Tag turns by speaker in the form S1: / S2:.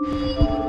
S1: Música